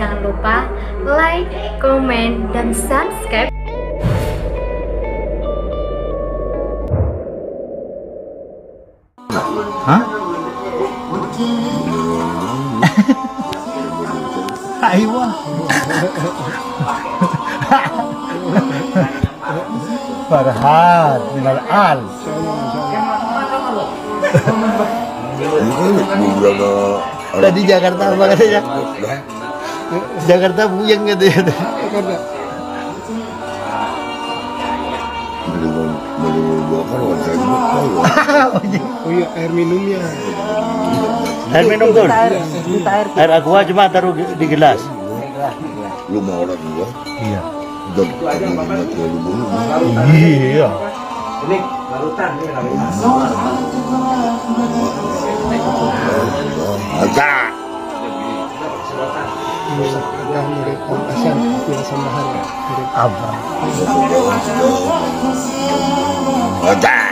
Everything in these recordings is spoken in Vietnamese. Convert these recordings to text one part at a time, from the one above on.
Jangan lupa like, comment, dan subscribe. Hah? Aiwa. Farhad min al-al. Tadi Jakarta apa katanya? Jakarta buyang katanya. Jakarta. Mendingan mendingan gua Oh iya air minumnya. Air minum tuh. Air aqua cuma taruh di gelas. Lu mau orang iya. gua? Iya. Dan kamu Iya. Ini larutan ini larutan. Apa? Agak.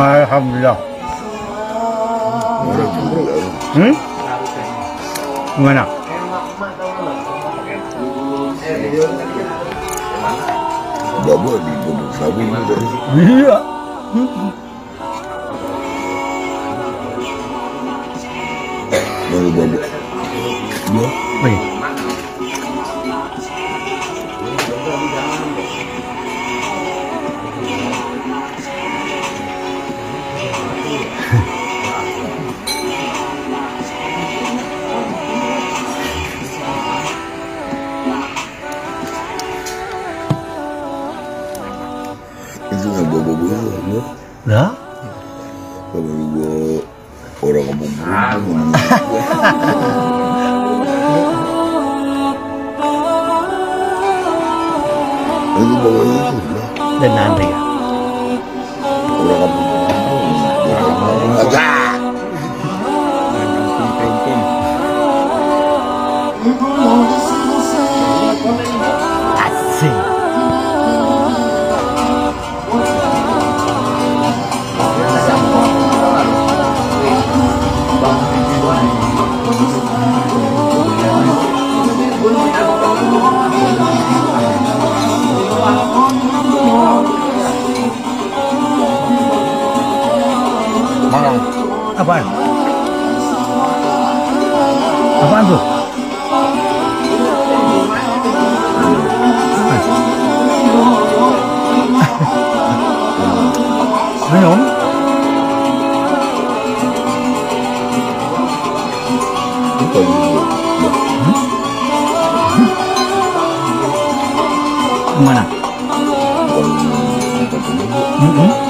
Alhamdulillah. Hmm? Gimana? bapak dibunuh sapi dari kan? iya. Eh, Baru bapak? Ya. Baik. itu nggak bawa gue ya. Lah? Bapak gue orang ngomong beruntung. Itu bawa lah. Dan nanti ya. Apaan? Apaan tuh? Senyum? Mana? Mm -hmm. hmm.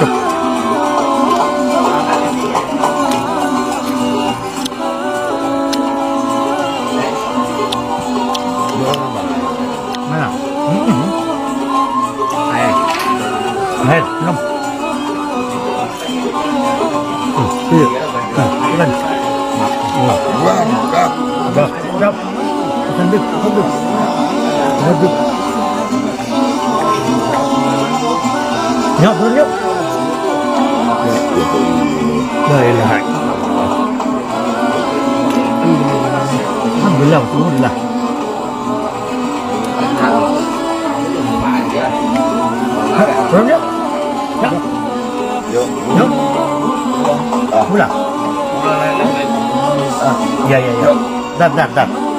Mana? Air. Air, minum. Iya. Nah, makan. được, Bukan, được, udah, được, Makan dip, dip. Yuk, turun yuk. La ilaha illallah. Alhamdulillah, alhamdulillah. Belum yuk. Yuk. Yuk. Yuk. Pulang. Ah, iya iya iya. Bentar, bentar, bentar.